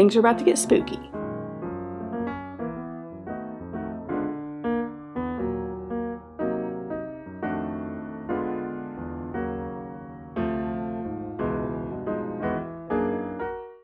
things are about to get spooky.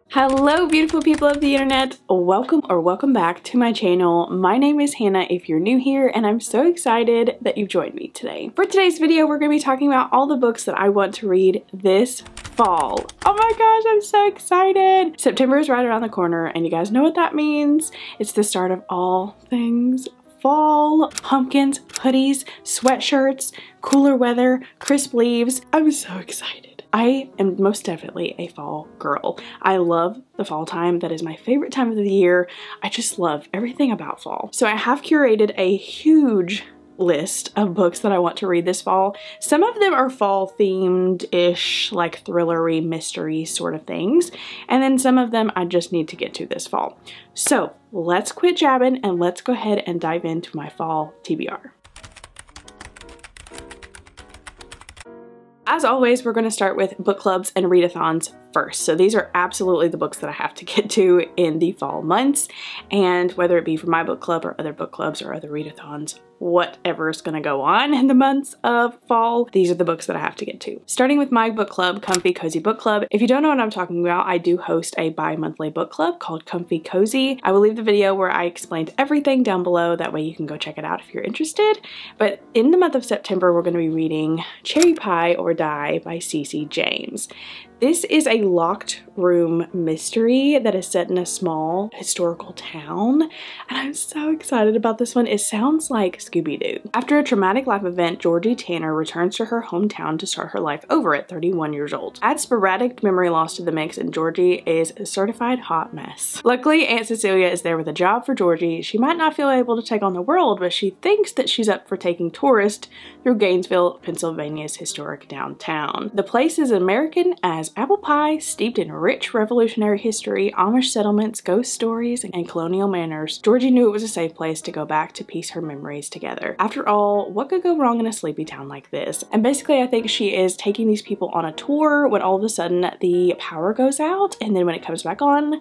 Hello beautiful people of the internet, welcome or welcome back to my channel. My name is Hannah if you're new here and I'm so excited that you've joined me today. For today's video we're going to be talking about all the books that I want to read this fall. Oh my gosh, I'm so excited. September is right around the corner and you guys know what that means. It's the start of all things fall, pumpkins, hoodies, sweatshirts, cooler weather, crisp leaves. I'm so excited. I am most definitely a fall girl. I love the fall time. That is my favorite time of the year. I just love everything about fall. So I have curated a huge list of books that I want to read this fall. Some of them are fall themed-ish, like thrillery, mystery sort of things. And then some of them I just need to get to this fall. So let's quit jabbing and let's go ahead and dive into my fall TBR. As always, we're going to start with book clubs and readathons first. So these are absolutely the books that I have to get to in the fall months. And whether it be for my book club or other book clubs or other readathons, whatever is going to go on in the months of fall, these are the books that I have to get to. Starting with my book club, Comfy Cozy Book Club. If you don't know what I'm talking about, I do host a bi-monthly book club called Comfy Cozy. I will leave the video where I explained everything down below. That way you can go check it out if you're interested. But in the month of September, we're going to be reading Cherry Pie or Die by Cece James. This is a locked room mystery that is set in a small historical town, and I'm so excited about this one. It sounds like Scooby-Doo. After a traumatic life event, Georgie Tanner returns to her hometown to start her life over at 31 years old. Add sporadic memory loss to the mix, and Georgie is a certified hot mess. Luckily, Aunt Cecilia is there with a job for Georgie. She might not feel able to take on the world, but she thinks that she's up for taking tourists through Gainesville, Pennsylvania's historic downtown. The place is American as as apple pie steeped in rich revolutionary history, Amish settlements, ghost stories, and colonial manners, Georgie knew it was a safe place to go back to piece her memories together. After all, what could go wrong in a sleepy town like this? And basically, I think she is taking these people on a tour when all of a sudden the power goes out, and then when it comes back on,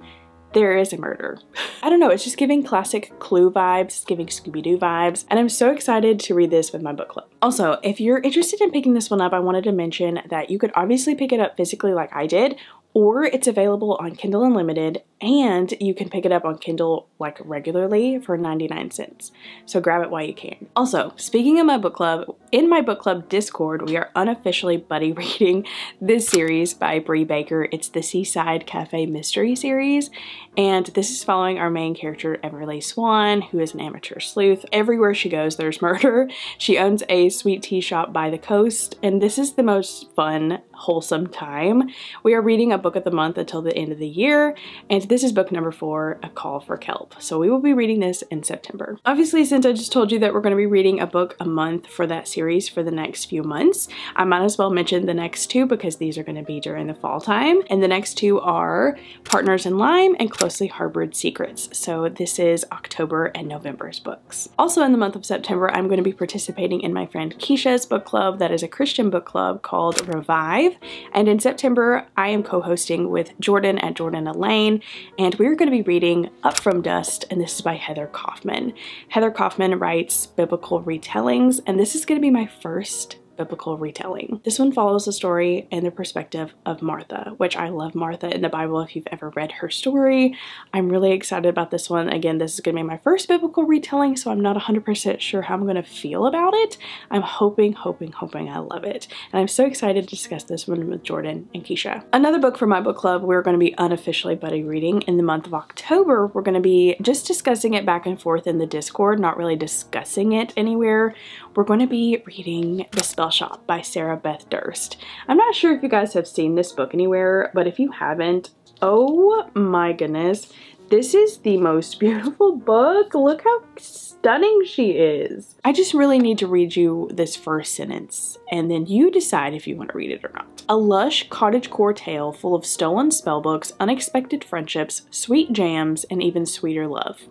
there is a murder. I don't know, it's just giving classic Clue vibes, giving Scooby-Doo vibes, and I'm so excited to read this with my book club. Also, if you're interested in picking this one up, I wanted to mention that you could obviously pick it up physically like I did, or it's available on Kindle Unlimited and you can pick it up on Kindle like regularly for 99 cents. So grab it while you can. Also, speaking of my book club, in my book club Discord, we are unofficially buddy reading this series by Bree Baker. It's the Seaside Cafe Mystery series, and this is following our main character, Everly Swan, who is an amateur sleuth. Everywhere she goes, there's murder. She owns a sweet tea shop by the coast, and this is the most fun, wholesome time. We are reading a book of the month until the end of the year, and this is book number four, A Call for Kelp. So we will be reading this in September. Obviously, since I just told you that we're going to be reading a book a month for that series for the next few months, I might as well mention the next two because these are going to be during the fall time. And the next two are Partners in Lime and Closely Harbored Secrets. So this is October and November's books. Also in the month of September, I'm going to be participating in my friend Keisha's book club that is a Christian book club called Revive. And in September, I am co-hosting with Jordan at Jordan Elaine and we're going to be reading Up From Dust, and this is by Heather Kaufman. Heather Kaufman writes biblical retellings, and this is going to be my first biblical retelling. This one follows the story and the perspective of Martha, which I love Martha in the Bible if you've ever read her story. I'm really excited about this one. Again, this is going to be my first biblical retelling, so I'm not 100% sure how I'm going to feel about it. I'm hoping, hoping, hoping I love it. And I'm so excited to discuss this one with Jordan and Keisha. Another book for my book club we're going to be unofficially buddy reading in the month of October. We're going to be just discussing it back and forth in the Discord, not really discussing it anywhere. We're going to be reading The Spell Shop by Sarah Beth Durst. I'm not sure if you guys have seen this book anywhere, but if you haven't, oh my goodness, this is the most beautiful book. Look how stunning she is. I just really need to read you this first sentence and then you decide if you want to read it or not. A lush cottagecore tale full of stolen spellbooks, unexpected friendships, sweet jams, and even sweeter love.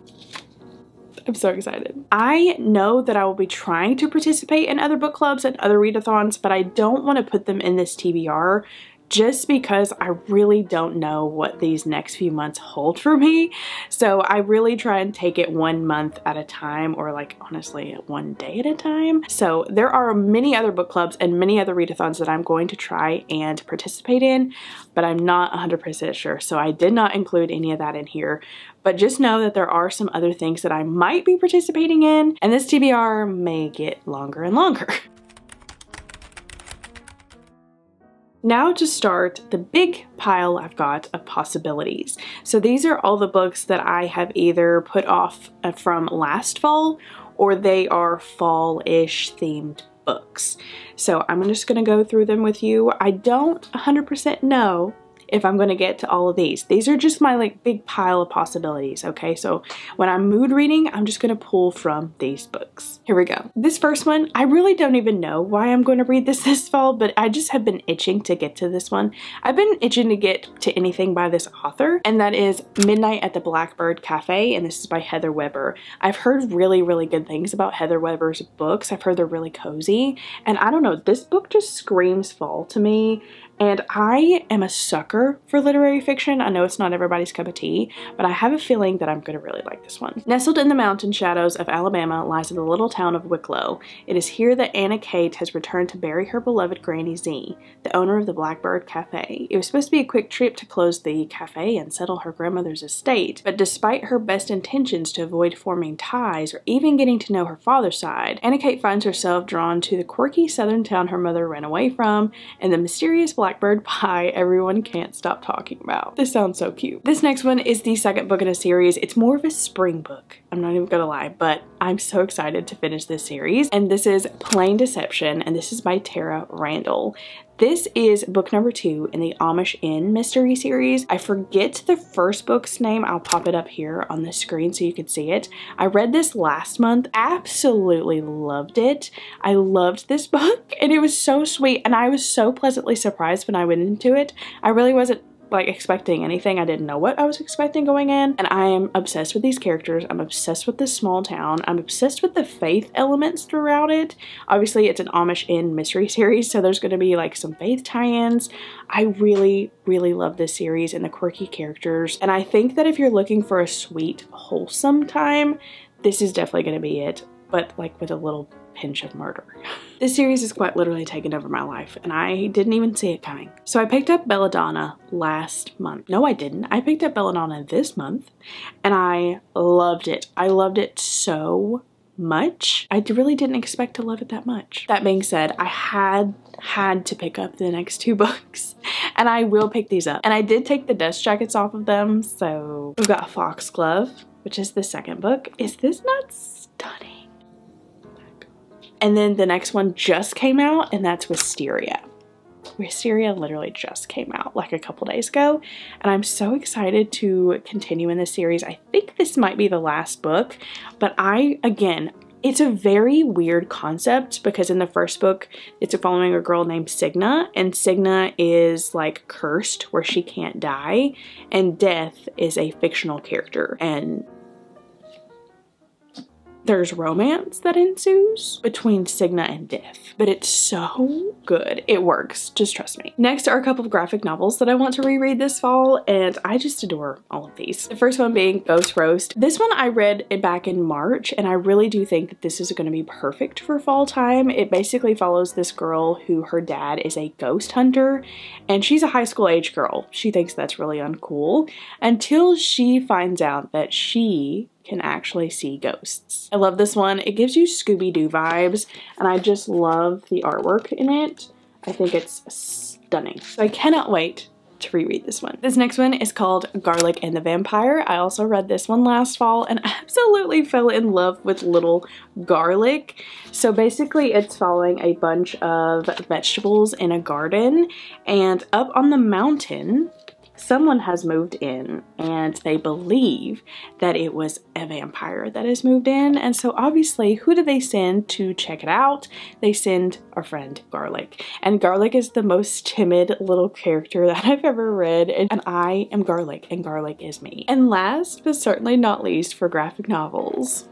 I'm so excited. I know that I will be trying to participate in other book clubs and other readathons, but I don't want to put them in this TBR just because I really don't know what these next few months hold for me. So I really try and take it one month at a time or like honestly one day at a time. So there are many other book clubs and many other readathons that I'm going to try and participate in, but I'm not 100% sure. So I did not include any of that in here. But just know that there are some other things that I might be participating in and this TBR may get longer and longer. Now to start the big pile I've got of possibilities. So these are all the books that I have either put off uh, from last fall or they are fall-ish themed books. So I'm just going to go through them with you. I don't 100% know if I'm going to get to all of these. These are just my like big pile of possibilities, okay? So when I'm mood reading, I'm just going to pull from these books. Here we go. This first one, I really don't even know why I'm going to read this this fall, but I just have been itching to get to this one. I've been itching to get to anything by this author, and that is Midnight at the Blackbird Cafe, and this is by Heather Webber. I've heard really, really good things about Heather Webber's books. I've heard they're really cozy, and I don't know, this book just screams fall to me, and I am a sucker for literary fiction. I know it's not everybody's cup of tea, but I have a feeling that I'm going to really like this one. Nestled in the mountain shadows of Alabama lies the little town of Wicklow. It is here that Anna Kate has returned to bury her beloved Granny Z, the owner of the Blackbird Cafe. It was supposed to be a quick trip to close the cafe and settle her grandmother's estate, but despite her best intentions to avoid forming ties or even getting to know her father's side, Anna Kate finds herself drawn to the quirky southern town her mother ran away from and the mysterious blackbird pie everyone can't stop talking about. This sounds so cute. This next one is the second book in a series. It's more of a spring book. I'm not even gonna lie, but I'm so excited to finish this series. And this is Plain Deception, and this is by Tara Randall. This is book number two in the Amish Inn mystery series. I forget the first book's name. I'll pop it up here on the screen so you can see it. I read this last month, absolutely loved it. I loved this book and it was so sweet and I was so pleasantly surprised when I went into it. I really wasn't like expecting anything. I didn't know what I was expecting going in. And I am obsessed with these characters. I'm obsessed with this small town. I'm obsessed with the faith elements throughout it. Obviously, it's an Amish Inn mystery series, so there's going to be like some faith tie-ins. I really, really love this series and the quirky characters. And I think that if you're looking for a sweet, wholesome time, this is definitely going to be it, but like with a little pinch of murder. this series has quite literally taken over my life and I didn't even see it coming. So I picked up Belladonna last month. No, I didn't. I picked up Belladonna this month and I loved it. I loved it so much. I really didn't expect to love it that much. That being said, I had had to pick up the next two books and I will pick these up. And I did take the dust jackets off of them. So we've got Foxglove, which is the second book. Is this not stunning? And then the next one just came out and that's Wisteria. Wisteria literally just came out like a couple days ago and I'm so excited to continue in this series. I think this might be the last book, but I, again, it's a very weird concept because in the first book, it's a following a girl named Signa, and Signa is like cursed where she can't die, and Death is a fictional character. And there's romance that ensues between Signa and Diff, but it's so good. It works, just trust me. Next are a couple of graphic novels that I want to reread this fall, and I just adore all of these. The first one being Ghost Roast. This one I read it back in March, and I really do think that this is going to be perfect for fall time. It basically follows this girl who her dad is a ghost hunter, and she's a high school age girl. She thinks that's really uncool until she finds out that she can actually see ghosts. I love this one. It gives you Scooby-Doo vibes and I just love the artwork in it. I think it's stunning. So I cannot wait to reread this one. This next one is called Garlic and the Vampire. I also read this one last fall and absolutely fell in love with little garlic. So basically it's following a bunch of vegetables in a garden and up on the mountain someone has moved in and they believe that it was a vampire that has moved in. And so obviously, who do they send to check it out? They send our friend Garlic. And Garlic is the most timid little character that I've ever read. And I am Garlic and Garlic is me. And last but certainly not least for graphic novels,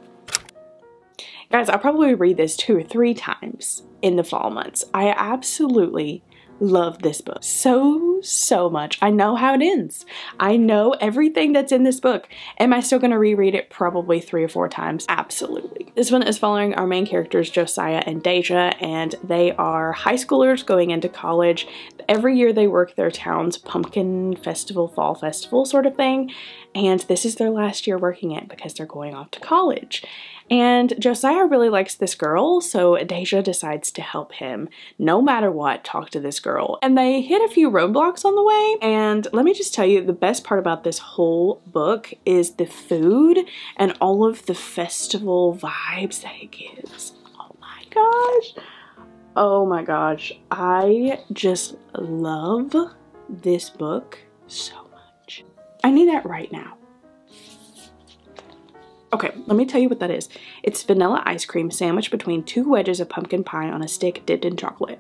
Guys, I'll probably read this two or three times in the fall months. I absolutely love this book so, so much. I know how it ends. I know everything that's in this book. Am I still going to reread it? Probably three or four times. Absolutely. This one is following our main characters, Josiah and Deja, and they are high schoolers going into college. Every year they work their town's pumpkin festival, fall festival sort of thing, and this is their last year working it because they're going off to college. And Josiah really likes this girl, so Deja decides to help him, no matter what, talk to this girl. And they hit a few roadblocks on the way, and let me just tell you, the best part about this whole book is the food and all of the festival vibes that it gives. Oh my gosh. Oh my gosh. I just love this book so much. I need that right now. Okay, let me tell you what that is. It's vanilla ice cream sandwiched between two wedges of pumpkin pie on a stick dipped in chocolate.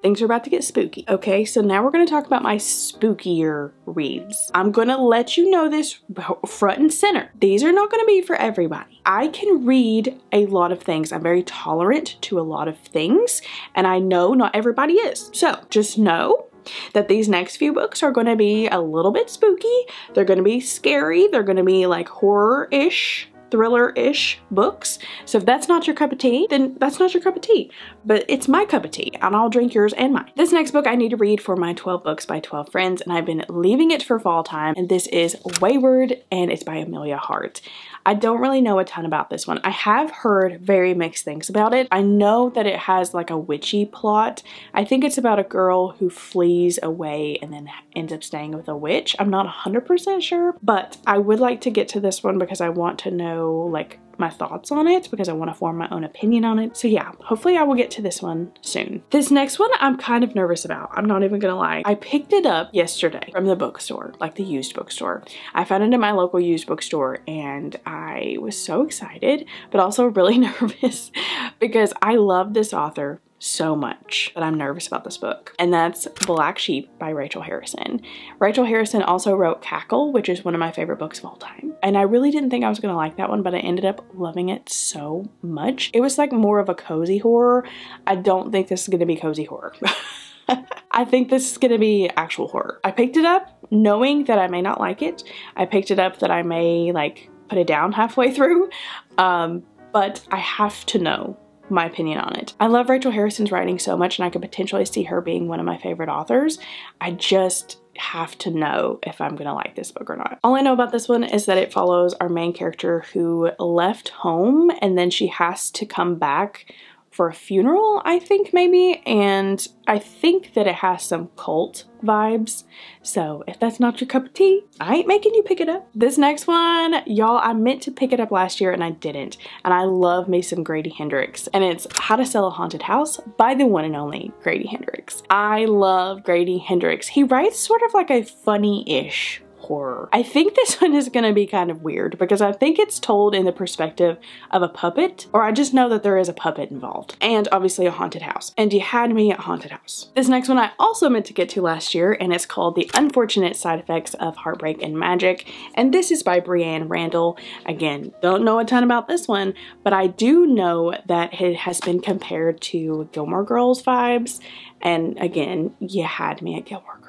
Things are about to get spooky. Okay, so now we're going to talk about my spookier reads. I'm going to let you know this front and center. These are not going to be for everybody. I can read a lot of things. I'm very tolerant to a lot of things, and I know not everybody is. So just know that these next few books are going to be a little bit spooky. They're going to be scary. They're going to be like horror-ish thriller-ish books. So if that's not your cup of tea, then that's not your cup of tea. But it's my cup of tea, and I'll drink yours and mine. This next book I need to read for my 12 books by 12 friends, and I've been leaving it for fall time, and this is Wayward, and it's by Amelia Hart. I don't really know a ton about this one. I have heard very mixed things about it. I know that it has like a witchy plot. I think it's about a girl who flees away and then ends up staying with a witch. I'm not 100% sure, but I would like to get to this one because I want to know like my thoughts on it because I want to form my own opinion on it. So yeah, hopefully I will get to this one soon. This next one I'm kind of nervous about. I'm not even gonna lie. I picked it up yesterday from the bookstore, like the used bookstore. I found it in my local used bookstore and I was so excited, but also really nervous because I love this author so much that I'm nervous about this book. And that's Black Sheep by Rachel Harrison. Rachel Harrison also wrote Cackle, which is one of my favorite books of all time. And I really didn't think I was gonna like that one, but I ended up loving it so much. It was like more of a cozy horror. I don't think this is gonna be cozy horror. I think this is gonna be actual horror. I picked it up knowing that I may not like it. I picked it up that I may like put it down halfway through. Um, but I have to know my opinion on it. I love Rachel Harrison's writing so much and I could potentially see her being one of my favorite authors. I just have to know if I'm gonna like this book or not. All I know about this one is that it follows our main character who left home and then she has to come back for a funeral, I think maybe, and I think that it has some cult vibes. So if that's not your cup of tea, I ain't making you pick it up. This next one, y'all, I meant to pick it up last year and I didn't. And I love me some Grady Hendrix. And it's How to Sell a Haunted House by the one and only Grady Hendrix. I love Grady Hendrix. He writes sort of like a funny-ish horror. I think this one is gonna be kind of weird because I think it's told in the perspective of a puppet, or I just know that there is a puppet involved, and obviously a haunted house. And you had me at haunted house. This next one I also meant to get to last year, and it's called The Unfortunate Side Effects of Heartbreak and Magic, and this is by Breanne Randall. Again, don't know a ton about this one, but I do know that it has been compared to Gilmore Girls vibes, and again, you had me at Gilmore Girls.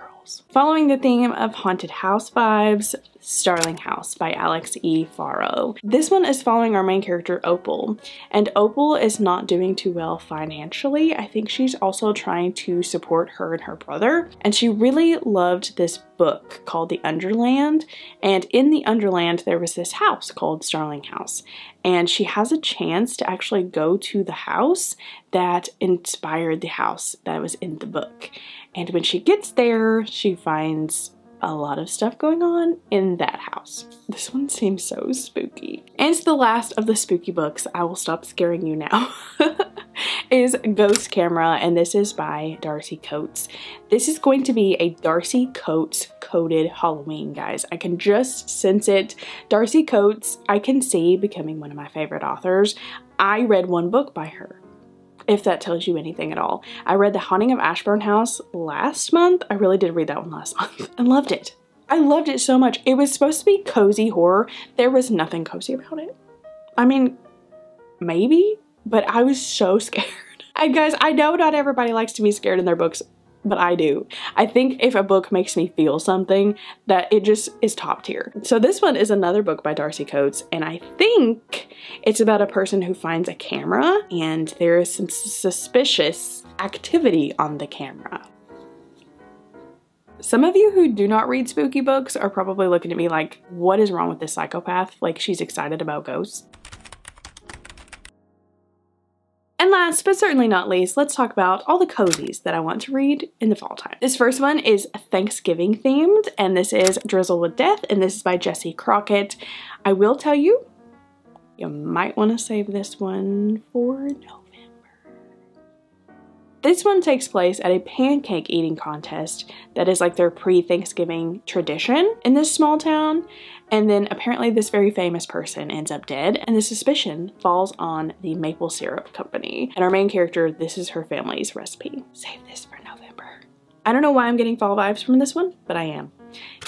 Following the theme of haunted house vibes, Starling House by Alex E. Farrow. This one is following our main character Opal, and Opal is not doing too well financially. I think she's also trying to support her and her brother, and she really loved this book called The Underland, and in The Underland there was this house called Starling House, and she has a chance to actually go to the house that inspired the house that was in the book. And when she gets there, she finds a lot of stuff going on in that house. This one seems so spooky. And the last of the spooky books. I will stop scaring you now. is Ghost Camera and this is by Darcy Coates. This is going to be a Darcy Coates coded Halloween, guys. I can just sense it. Darcy Coates, I can see becoming one of my favorite authors. I read one book by her if that tells you anything at all. I read The Haunting of Ashburn House last month. I really did read that one last month and loved it. I loved it so much. It was supposed to be cozy horror. There was nothing cozy about it. I mean, maybe, but I was so scared. And guys, I know not everybody likes to be scared in their books, but I do. I think if a book makes me feel something, that it just is top tier. So this one is another book by Darcy Coates, and I think it's about a person who finds a camera and there is some suspicious activity on the camera. Some of you who do not read spooky books are probably looking at me like, what is wrong with this psychopath? Like she's excited about ghosts. And last but certainly not least, let's talk about all the cozies that I want to read in the fall time. This first one is Thanksgiving themed, and this is Drizzle with Death, and this is by Jessie Crockett. I will tell you, you might want to save this one for November. This one takes place at a pancake eating contest that is like their pre-Thanksgiving tradition in this small town. And then apparently this very famous person ends up dead and the suspicion falls on the maple syrup company. And our main character, this is her family's recipe. Save this for November. I don't know why I'm getting fall vibes from this one, but I am.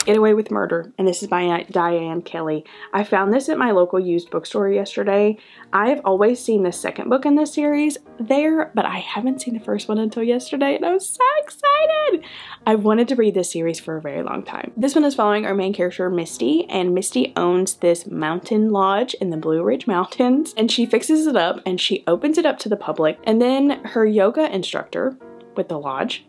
Get Away with Murder, and this is by Diane Kelly. I found this at my local used bookstore yesterday. I've always seen the second book in this series there, but I haven't seen the first one until yesterday, and I was so excited! I've wanted to read this series for a very long time. This one is following our main character, Misty, and Misty owns this mountain lodge in the Blue Ridge Mountains, and she fixes it up and she opens it up to the public, and then her yoga instructor with the lodge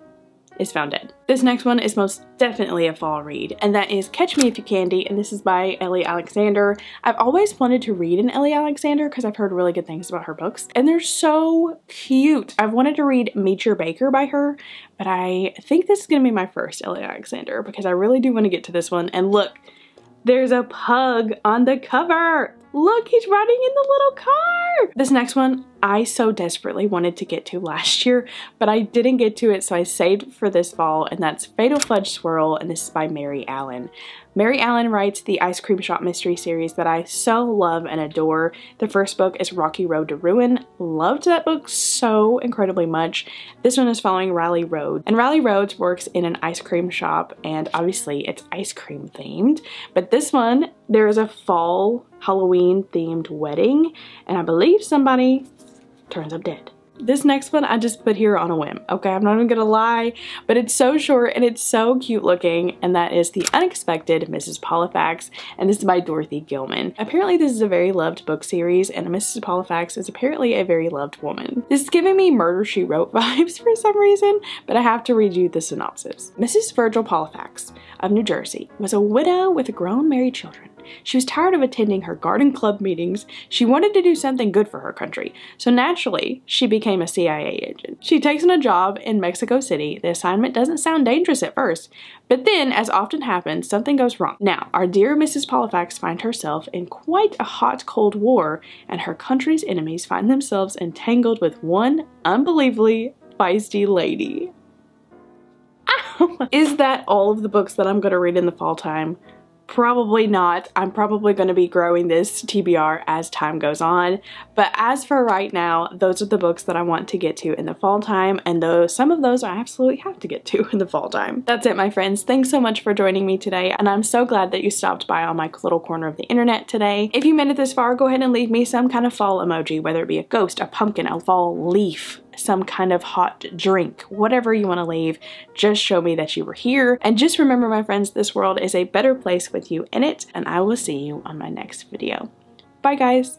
is found dead. This next one is most definitely a fall read, and that is Catch Me If You Candy, and this is by Ellie Alexander. I've always wanted to read an Ellie Alexander because I've heard really good things about her books, and they're so cute. I've wanted to read Meet Your Baker by her, but I think this is going to be my first Ellie Alexander because I really do want to get to this one, and look, there's a pug on the cover. Look, he's riding in the little car. This next one, I so desperately wanted to get to last year, but I didn't get to it, so I saved for this fall, and that's Fatal Fudge Swirl, and this is by Meri Allen. Meri Allen writes the Ice Cream Shop Mystery series that I so love and adore. The first book is Rocky Road to Ruin. Loved that book so incredibly much. This one is following Riley Rhodes. And Riley Rhodes works in an ice cream shop and obviously it's ice cream themed. But this one, there is a fall Halloween themed wedding and I believe somebody turns up dead. This next one I just put here on a whim, okay? I'm not even gonna lie, but it's so short and it's so cute looking, and that is The Unexpected Mrs. Pollifax, and this is by Dorothy Gilman. Apparently this is a very loved book series, and Mrs. Pollifax is apparently a very loved woman. This is giving me Murder, She Wrote vibes for some reason, but I have to read you the synopsis. Mrs. Virgil Pollifax of New Jersey was a widow with grown married children. She was tired of attending her garden club meetings. She wanted to do something good for her country. So naturally, she became a CIA agent. She takes on a job in Mexico City. The assignment doesn't sound dangerous at first, but then, as often happens, something goes wrong. Now, our dear Mrs. Pollifax finds herself in quite a hot cold war, and her country's enemies find themselves entangled with one unbelievably feisty lady. Is that all of the books that I'm going to read in the fall time? Probably not. I'm probably going to be growing this TBR as time goes on. But as for right now, those are the books that I want to get to in the fall time. And those, some of those I absolutely have to get to in the fall time. That's it, my friends. Thanks so much for joining me today. And I'm so glad that you stopped by on my little corner of the internet today. If you made it this far, go ahead and leave me some kind of fall emoji, whether it be a ghost, a pumpkin, a fall leaf, some kind of hot drink, whatever you want to leave, just show me that you were here. And just remember, my friends, this world is a better place with you in it, and I will see you on my next video. Bye, guys.